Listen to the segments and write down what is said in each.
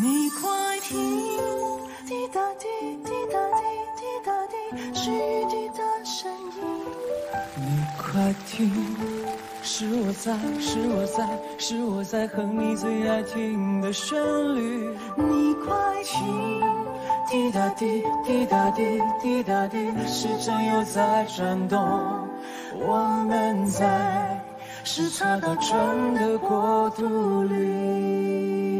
你快听，滴答滴滴答滴滴答滴，是雨滴的声音。你快听，是我在，是我在，是我在哼你最爱听的旋律。你快听，滴答滴滴答滴滴答滴，时针又在转动，我们在时差倒转的国度里。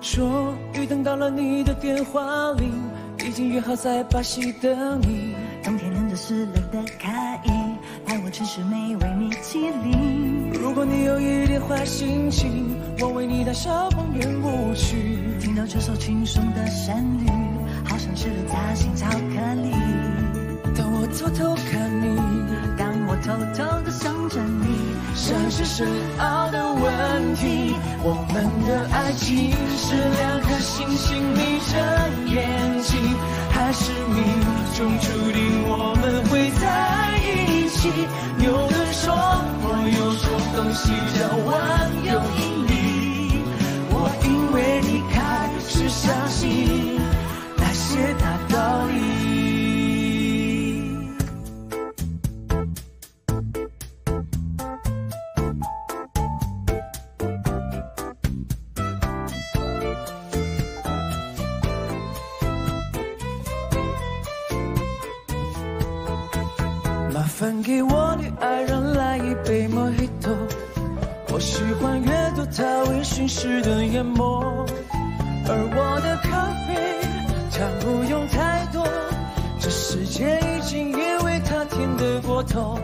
终于等到了你的电话铃，已经约好在巴西等你。冬天忍着湿冷的咖啡，带我吃吃美味米其林。如果你有一点坏心情，我为你带小黄圆舞曲。听到这首轻松的旋律，好像吃了夹心巧克力。当我偷偷看你，当我偷偷的想着你，像是深奥的问题。我们的爱情牛顿说我有种东西叫万分给我的爱人来一杯 Mojito，我喜欢阅读他微醺时的眼眸，而我的咖啡糖不用太多，这世界已经因为他甜得过头。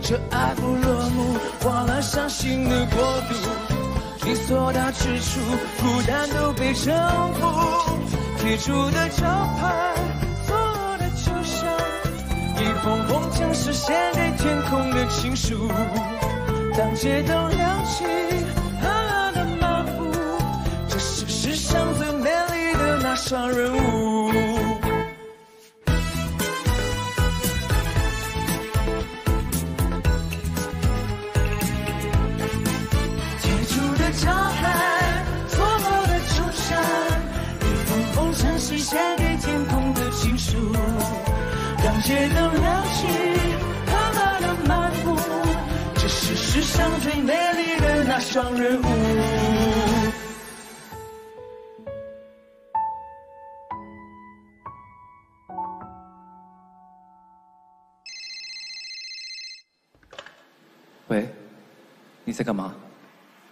这爱不落幕，忘了伤心的国度，你所到之处，孤单都被征服，贴出的招牌，一封封情诗，写给天空的情书。当街灯亮起，狠狠的漫步，这是世上最美丽的那双人舞。当街灯亮起，慢慢的漫步，这是世上最美丽的那双人舞。喂，你在干嘛？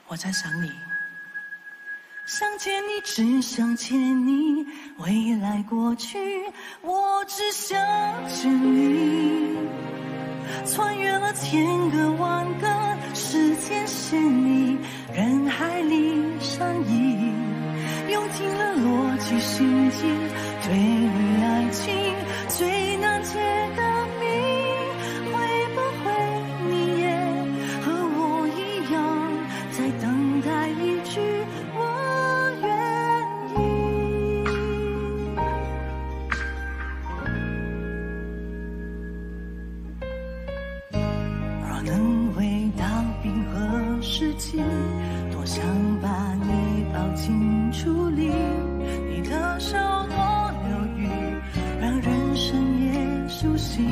我在想你，想见你，只想见你，未来过去，我只想见你。穿越了千个万个时间线里，人海里相依，用尽了逻辑心机，对河时期，多想把你抱进处理。你的笑多疗愈，让人生也苏醒。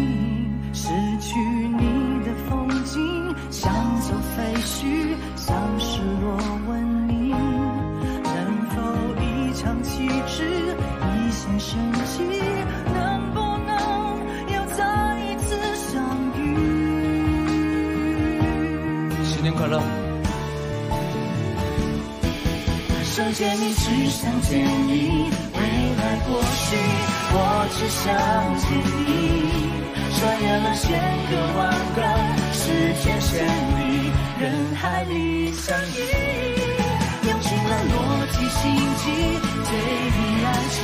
失去你的风景，像座废墟，像失落文明。能否一场奇迹，一线生机？能不能又再一次相遇？新年快乐！想见你，只想见你，未来过去，我只想见你。穿越了千个万个时间线里，人海里相遇，用尽了逻辑心机，对你爱情